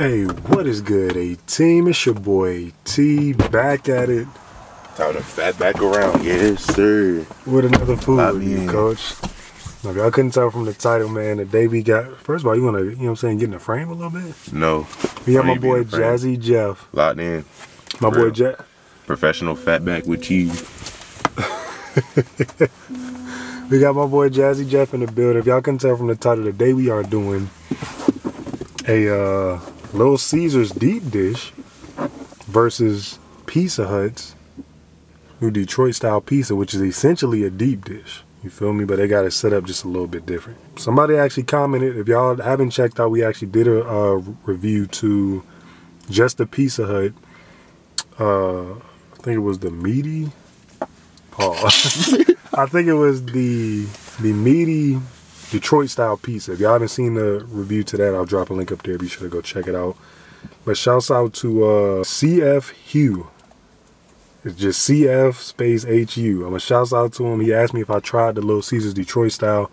Hey, what is good, A team? It's your boy T back at it Time to fat back around. Yes, sir. with another food Pop review, coach. Now, if y'all couldn't tell from the title, man, the day we got, first of all, you want to, you know what I'm saying, get in the frame a little bit? No. We got my need to be boy in the frame. Jazzy Jeff. Locked in. My boy Real. Jeff. Professional fat back with cheese. We got my boy Jazzy Jeff in the building. If y'all can tell from the title, today we are doing a uh, Little Caesars deep dish versus Pizza Hut's new Detroit style pizza, which is essentially a deep dish. You feel me? But they got it set up just a little bit different. Somebody actually commented. If y'all haven't checked out, we actually did a review to just the Pizza Hut. Uh, I think it was the meaty. Pause. I think it was the the meaty Detroit style pizza. If y'all haven't seen the review to that, I'll drop a link up there. Be sure to go check it out. But shouts out to uh, CF Hugh. It's just CF space HU. I'm a shouts out to him. He asked me if I tried the Little Caesars Detroit style.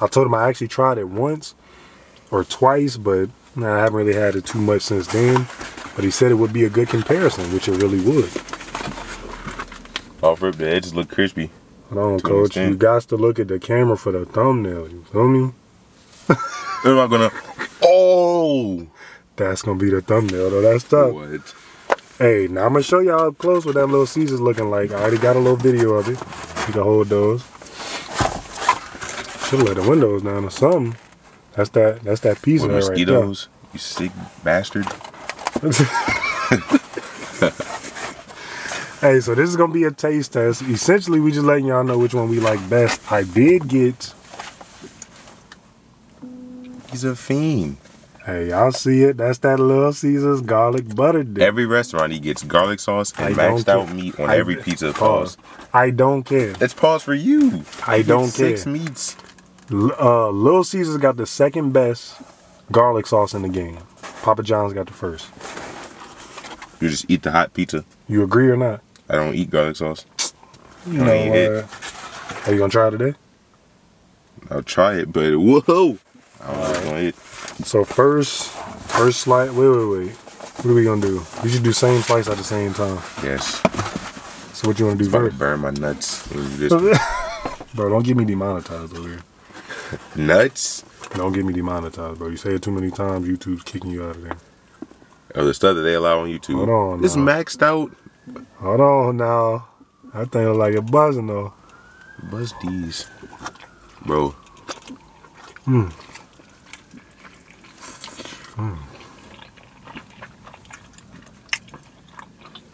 I told him I actually tried it once or twice, but nah, I haven't really had it too much since then. But he said it would be a good comparison, which it really would. Off rip, the edges look crispy. Hold on, coach. extent. You got to look at the camera for the thumbnail. You feel me? Am I gonna? Oh! That's gonna be the thumbnail though. That's tough. What? Hey, now I'm gonna show y'all up close what that little Caesar's looking like. I already got a little video of it. You can hold those. Should let the windows down or something. That's that. That's that pizza With right mosquitoes? You sick bastard. there. Hey, so this is gonna be a taste test. Essentially, we just letting y'all know which one we like best. I did get. He's a fiend. Hey, y'all see it? That's that Little Caesar's garlic butter dip. Every restaurant he gets garlic sauce and I maxed out meat on I- every pizza. Pause. Pause. I don't care. That's pause for you. I You get don't care. Six care. meats. L- Uh, Little Caesars got the second best garlic sauce in the game. Papa John's got the first. You just eat the hot pizza. You agree or not? I don't eat garlic sauce. You ain't it. Uh, are you gonna try it today? I'll try it, but whoa! I don't know gonna eat. So first, first slice. Wait, wait, wait. What are we gonna do? We should do same slice at the same time. Yes. So what you wanna do to first? burn my nuts. What is this? Bro, don't get me demonetized over here. nuts? Don't get me demonetized, bro. You say it too many times, YouTube's kicking you out of there. Oh, the stuff that they allow on YouTube. Hold on It's maxed out. Hold on now. That thing look like a buzzing though. Buzz D's. Bro.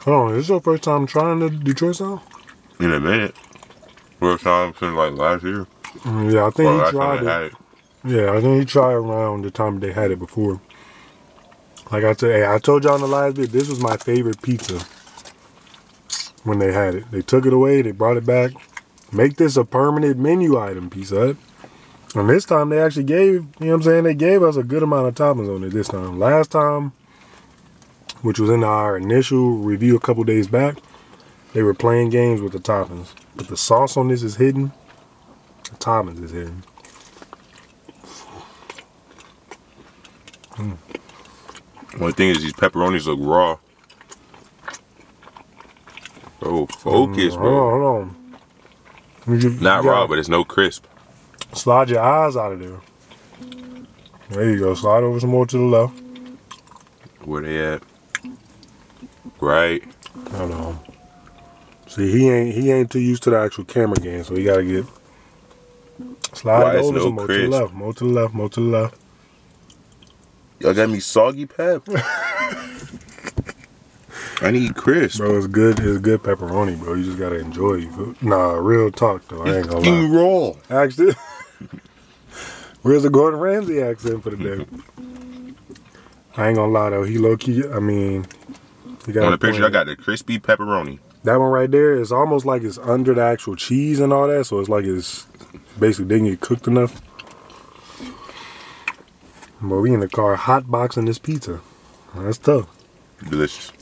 Hold on, is this your first time trying the Detroit style? In a minute. First time since like last year. Mm, yeah, I think Or he tried it. It. Yeah, I think he tried around the time they had it before. Like I said, hey, I told y'all in the last bit, this was my favorite pizza when they had it. They took it away, they brought it back. Make this a permanent menu item, piece of it. And this time they actually gave, you know what I'm saying, they gave us a good amount of toppings on it this time. Last time, which was in our initial review a couple days back, they were playing games with the toppings. But the sauce on this is hidden. The toppings is hidden. One thing is these pepperonis look raw. Oh, um, bro, focus, Hold bro. on, hold on. You- you Not gotta raw, but it's no crisp. slide your eyes out of there. There you go. Slide over some more to the left. Where they at? Right. Hold on. See, he ain't he ain't too used to the actual camera game, so he gotta get slide Why over no some more to the left, more to the left, more to the left. Y'all got me soggy pep. I need crisp. Bro, it's good. It's good pepperoni, bro. You just gotta enjoy it. Nah, real talk though. I ain't gonna lie. raw. Actually, where's the Gordon Ramsay accent for the day? I ain't gonna lie though. He low key. I mean, he got On a the picture. I got the crispy pepperoni. That one right there is almost like it's under the actual cheese and all that, so it's like it's basically didn't get cooked enough. But we in the car hot boxing this pizza. That's tough. Delicious.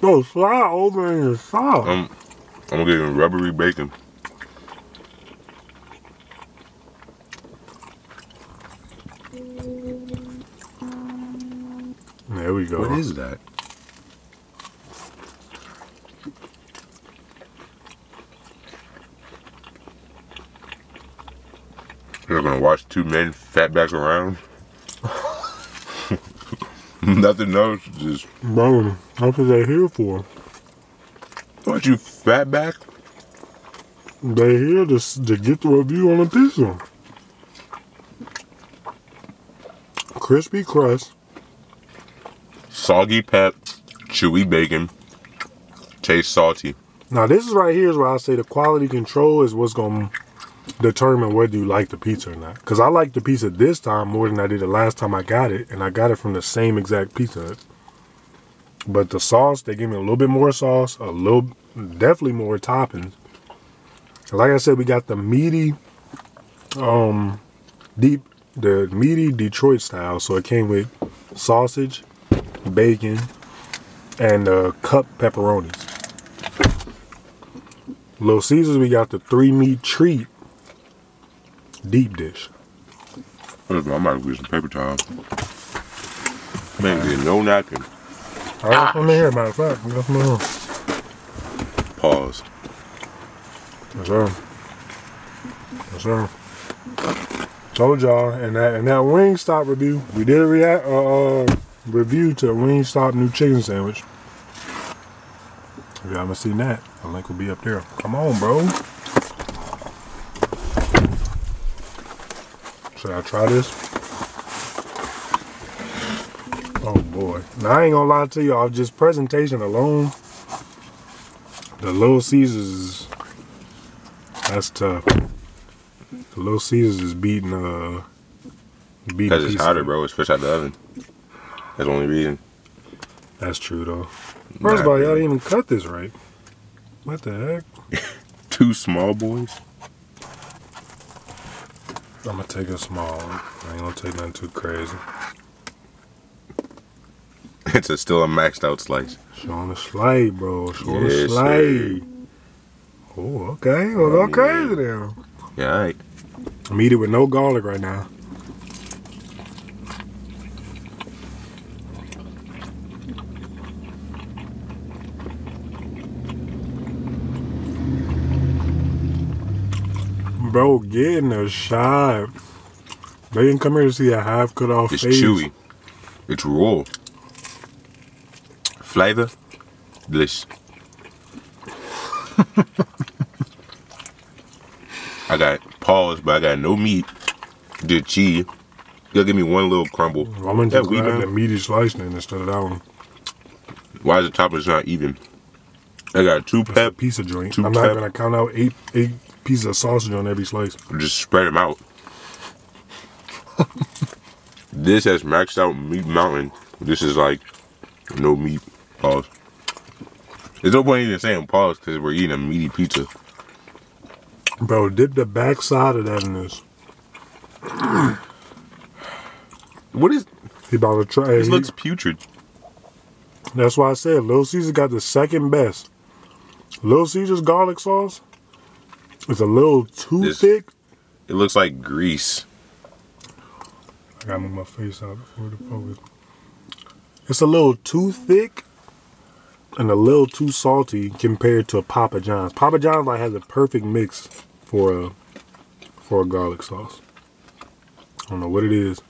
Bro, slide over in the sauce. I'm, I'm gonna give him rubbery bacon. There we go. What is that? You're gonna watch two men fat back around. Nothing else, just Bro, that's what they here for. what you fat back? They here to, to get the review on the pizza. Crispy crust. Soggy pep, chewy bacon, taste salty. Now this is right here is where I say the quality control is what's gonna determine whether you like the pizza or not. Cause I like the pizza this time more than I did the last time I got it, and I got it from the same exact pizza. Hut. But the sauce, they gave me a little bit more sauce, a little, definitely more toppings. Like I said, we got the meaty, um, deep, the meaty Detroit style. So it came with sausage, bacon, and uh, cup pepperonis. Little Caesars, we got the three meat treat deep dish. I might get some paper towels. Man, get no napkin. All right, I'm in here, matter of fact. Got some here. Pause. Yes, sir. Yes, sir. Told y'all, and that and that Wingstop review, we did a react uh, uh review to a Wingstop new chicken sandwich. If y'all haven't seen that, the link will be up there. Come on, bro. Should I try this? Oh boy. Now I ain't gonna lie to y'all, just presentation alone. The Little Caesars is that's tough. The Little Caesars is beating uh beating Because it's hotter, bro. It's fresh out the oven. That's the only reason. That's true though. First of all, y'all didn't even cut this right. What the heck? Two small boys. I'm gonna take a small one. I ain't gonna take nothing too crazy. It's a, still a maxed out slice. Showing the slide, bro. Showing the Yes, slide. Oh, okay. We'll go Oh, crazy now. Yeah, all right. I'm eating with no garlic right now. Bro, getting a shot. They didn't come here to see a half cut off It's face. chewy. It's raw. Flavor, delicious. I got pause, but I got no meat. Did cheese. You'll give me one little crumble. I'm gonna That grab the meaty slice then instead of that one. Why is the toppings not even? I got two pep. pizza joint. two I'm not pep- gonna count out eight eight pieces of sausage on every slice. Just spread them out. this has maxed out meat mountain. This is like no meat. Pause. There's no point even saying pause because we're eating a meaty pizza. Bro, dip the backside of that in this. What is He about to try. this? he- Looks putrid. that's why I said Little Caesars got the second best. Little Caesars garlic sauce is a little too This- thick. It looks like grease. I gotta move my face out before the focus. It's a little too thick and a little too salty compared to a Papa John's. Papa John's like has a perfect mix for a for a garlic sauce. I don't know what it is.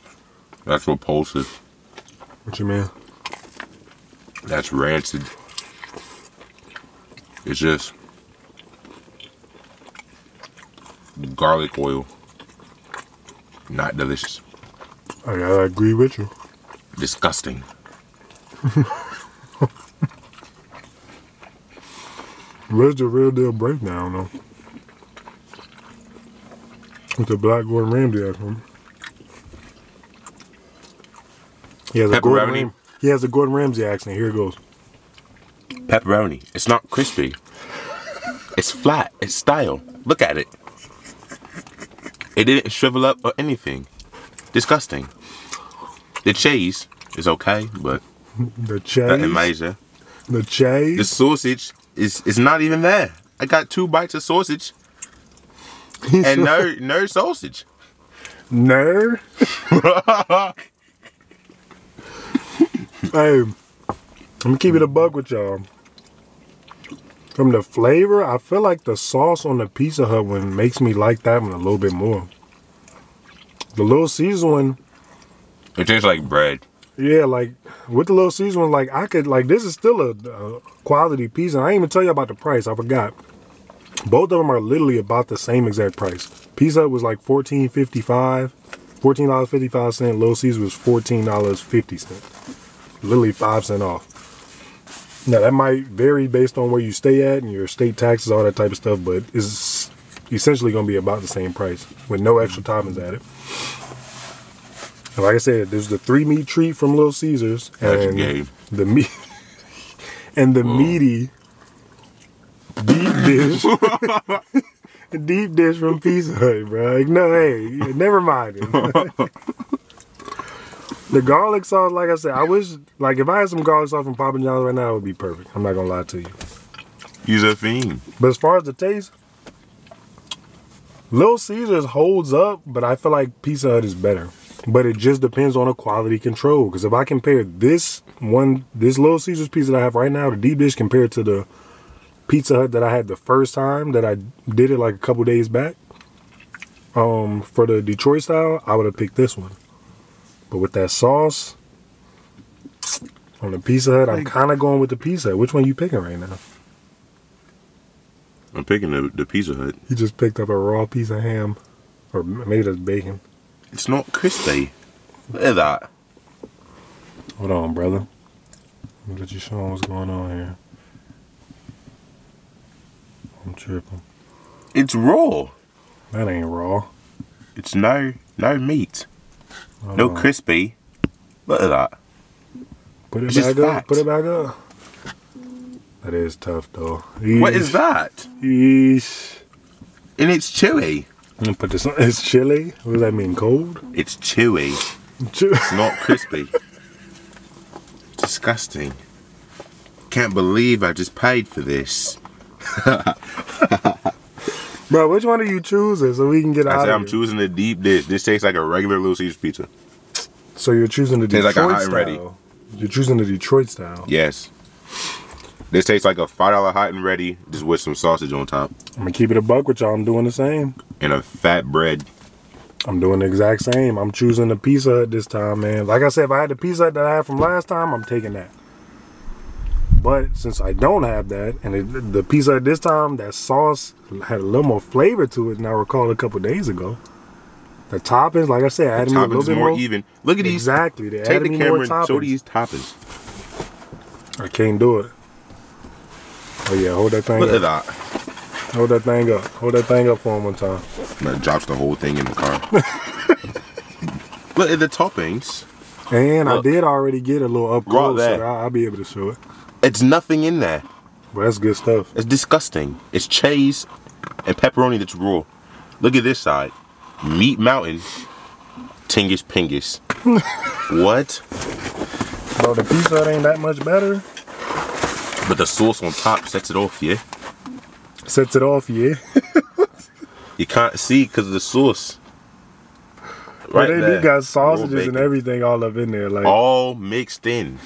That's repulsive. What you mean? That's rancid. It's just garlic oil. Not delicious. I gotta agree with you. Disgusting. Where's the real deal breakdown though? With the Black Gordon Ramsay accent. He has a Gordon? Ram- he has a Gordon Ramsay accent. Here it goes. Pepperoni. It's not crispy. It's flat. It's style. Look at it. It didn't shrivel up or anything. Disgusting. The cheese is okay, but The nothing cheese. major. The cheese. The sausage is is not even there. I got two bites of sausage and no no sausage. Nerd. Hey, I'm gonna keep it a buck with y'all. From the flavor, I feel like the sauce on the Pizza Hut one makes me like that one a little bit more. The Little Caesar one, It tastes like bread. yeah, like with the Little Caesar one, like I could like this is still a, a quality pizza. I didn't even tell you about the price. I forgot. Both of them are literally about the same exact price. Pizza Hut was like fourteen fifty five, fourteen dollars fifty five cent. Little Caesar was fourteen dollars fifty cent. Literally five cent off. Now that might vary based on where you stay at and your state taxes, all that type of stuff, but it's essentially going to be about the same price with no extra toppings added. And like I said, there's the three meat treat from Little Caesars and the meat and the meaty deep dish. deep dish from Pizza Hut, bro. Like, no, hey, never mind. the garlic sauce, like I said, I wish, like, if I had some garlic sauce from Papa John's right now, it would be perfect. I'm not gonna lie to you. He's a fiend. But as far as the taste, Little Caesars holds up, but I feel like Pizza Hut is better. But it just depends on the quality control. Because if I compare this one, this Little Caesars pizza that I have right now, the deep dish compared to the Pizza Hut that I had the first time that I did it like a couple days back, um, for the Detroit style, I would have picked this one. But with that sauce on the Pizza Hut, I'm kind of going with the Pizza Hut. Which one you picking right now? I'm picking the, the Pizza Hut. You just picked up a raw piece of ham, or maybe that's bacon. It's not crispy. Look at that. Hold on, brother. Let me let you show 'em what's going on here. I'm tripping. It's raw. That ain't raw. It's no no meat. No Hold crispy. Look at that. Put it it's back up. fat. Put it back up. That is tough though. What is that? Yeesh. And it's chewy. I'm gonna put this on. It's chilly. What does that mean? Cold? It's chewy. Chi- It's not crispy. Disgusting. Can't believe I just paid for this. Bro, which one are you choosing so we can get I out said of I'm here? choosing the deep dish. This tastes like a regular Little Caesars pizza. So you're choosing the Tastes Detroit like a hot and style. ready. You're choosing the Detroit style. Yes. This tastes like a five dollar hot and ready, just with some sausage on top I'm gonna keep it a buck with y'all. I'm doing the same. and a fat bread. I'm doing the exact same. I'm choosing the Pizza Hut this time, man. Like I said, if I had the Pizza Hut that I had from last time, I'm taking that. But since I don't have that, and it, the Pizza this time, that sauce had a little more flavor to it than I recall a couple days ago. The toppings, like I said, added me a little bit more more. even. Look at these. Exactly. They Take added the me camera and toppings. show these toppings. I can't do it. Oh yeah, hold that thing Look at that. Hold that thing up. Hold that thing up for him one time. That drops the whole thing in the car. Look at the toppings. And I did already get a little up close, so I'll be able to show it. It's nothing in there. But that's good stuff. It's disgusting. It's cheese and pepperoni that's raw. Look at this side. Meat Mountain. Tingus Pingus. what? Bro, the Pizza ain't that much better. But the sauce on top sets it off, yeah? Sets it off, yeah. You can't see because of the sauce. Right Right they there. do got sausages and everything all up in there. Like, All mixed in.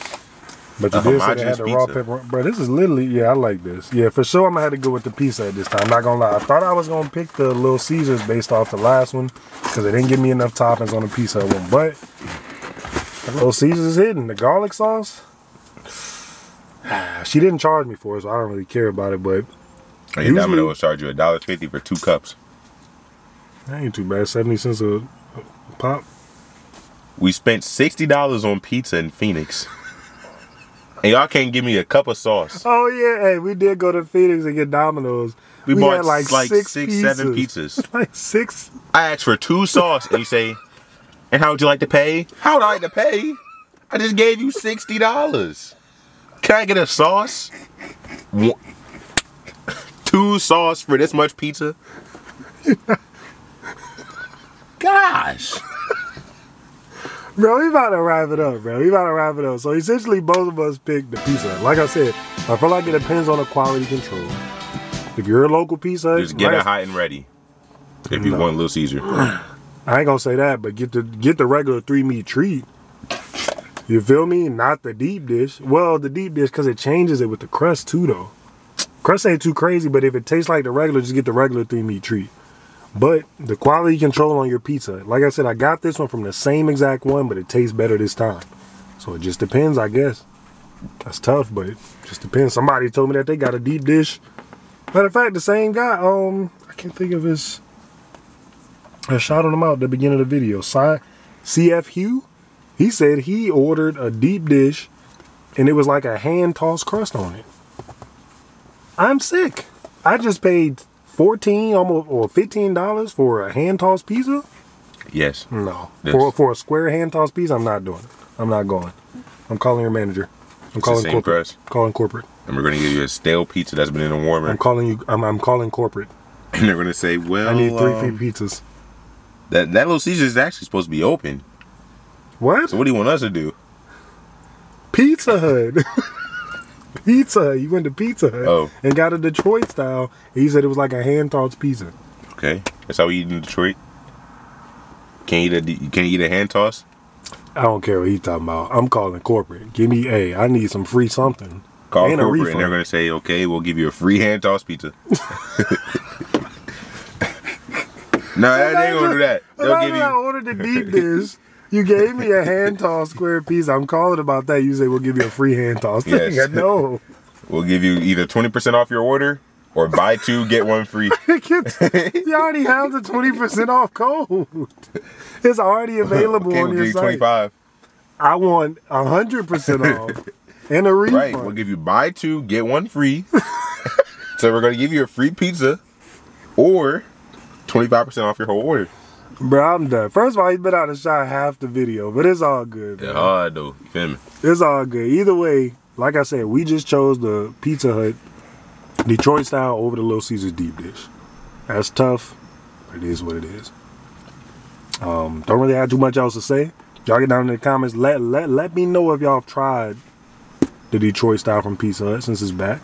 But you did say they had the raw pepper. Bro, this is literally, yeah, I like this. Yeah, for sure, I'm gonna have to go with the pizza at this time. Not gonna lie, I thought I was gonna pick the Little Caesars based off the last one because they didn't give me enough toppings on the pizza one. But the Little Caesars is hidden. The garlic sauce. She didn't charge me for it, so I don't really care about it. But And Usually- Domino will charge you a dollar fifty for two cups. that ain't too bad. Seventy cents a, a pop. We spent sixty dollars on pizza in Phoenix. And y'all can't give me a cup of sauce. Oh yeah, hey, we did go to Phoenix and get Domino's. We, bought had like, six, seven pizzas. Like six. I asked for two sauce, and you say, "And how would you like to pay?" How would I like to pay? I just gave you sixty dollars. Can I get a sauce? One, two sauce for this much pizza? Gosh, Bro, we about to wrap it up, bro. We about to wrap it up. So essentially, both of us picked the pizza. Like I said, I feel like it depends on the quality control. If you're a local pizza, just get like it hot and ready. If you No. want Little Caesar, I ain't gonna say that, but get the get the regular three meat treat. You feel me? Not the deep dish. Well, the deep dish because it changes it with the crust too, though. Crust ain't too crazy, but if it tastes like the regular, just get the regular three meat treat. But the quality control on your pizza, like I said, I got this one from the same exact one, but it tastes better this time. So it just depends, I guess. That's tough, but it just depends. Somebody told me that they got a deep dish. Matter of fact, the same guy, um, I can't think of his. I shouted him out at the beginning of the video. CF Hugh, he said he ordered a deep dish and it was like a hand tossed crust on it. I'm sick. I just paid 14 almost or 15 dollars for a hand tossed pizza. Yes. No. Yes. For for a square hand tossed pizza, I'm not doing it. I'm not going. I'm calling your manager. I'm the calling corporate. crust. Calling corporate. And we're gonna give you a stale pizza that's been in a warmer. I'm calling you. I'm, I'm calling corporate. and they're gonna say, well, I need three um, free pizzas. that that little Caesars is actually supposed to be open. What? So what do you want us to do? Pizza Hut. Pizza Hut. You went to Pizza Hut Oh. and got a Detroit style. You said it was like a hand tossed pizza. Okay, that's how we eat in Detroit. Can't eat a you can eat a hand toss? I don't care what he's talking about. I'm calling corporate. Give me a. I need some free something. Call And corporate, and they're gonna say, okay, we'll give you a free hand toss pizza. no, they ain't gonna do that. They'll give you. I ordered the deep dish. You gave me a hand tossed square piece. I'm calling about that. You say we'll give you a free hand toss. Yes. no. We'll give you either twenty percent off your order or buy two get one free. you already have the 20% off code. It's already available Okay, on we'll your give you site. twenty five. I want 100% off and a refund. Right, we'll give you buy two get one free. so we're gonna give you a free pizza or twenty five percent off your whole order. Bro, I'm done. First of all, he's been out of shot half the video, but it's all good. Yeah, hard though. You feel me? It's all good. Either way, like I said, we just chose the Pizza Hut Detroit style over the Little Caesars deep dish. That's tough. but It is what it is. Um, don't really have too much else to say. Y'all get down in the comments. Let let let me know if y'all have tried the Detroit style from Pizza Hut since it's back,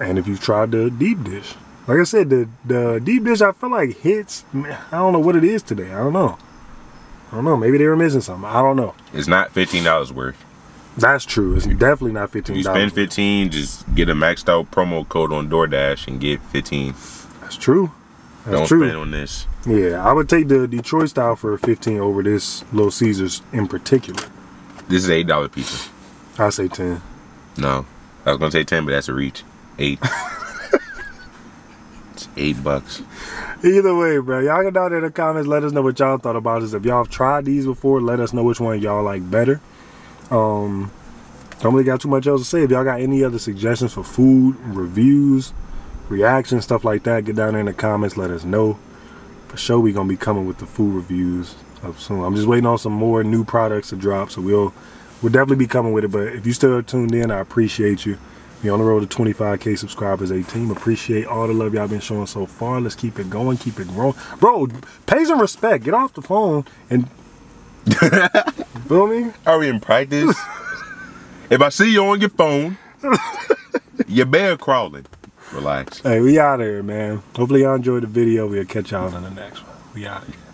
and if you've tried the deep dish. Like I said, the the deep dish I feel like hits. I don't know what it is today. I don't know. I don't know. Maybe they were missing something. I don't know. It's not fifteen dollars worth. That's true. It's definitely not If fifteen you spend fifteen, just get a maxed out promo code on DoorDash and get fifteen. That's true. That's Don't true. spend on this. Yeah, I would take the Detroit style for fifteen over this Little Caesars in particular. This is eight dollar pizza. I say ten. No, I was gonna say ten, but that's a reach. Eight. it's eight bucks. Either way, bro, y'all get down in the comments. Let us know what y'all thought about this. If y'all tried these before, let us know which one y'all like better. Um, don't really got too much else to say. If y'all got any other suggestions for food reviews, reactions, stuff like that, get down in the comments. Let us know. For sure, we gonna be coming with the food reviews up soon. I'm just waiting on some more new products to drop, so we'll we'll definitely be coming with it. But if you still tuned in, I appreciate you. We on the road to 25k subscribers, a team. Appreciate all the love y'all been showing so far. Let's keep it going, keep it growing, bro. Pay some respect. Get off the phone and feel me. Are we in practice? if I see you on your phone, your bear crawling. Relax. Hey, we out of here, man. Hopefully y'all enjoyed the video. We'll catch y'all in the next one. We out of here.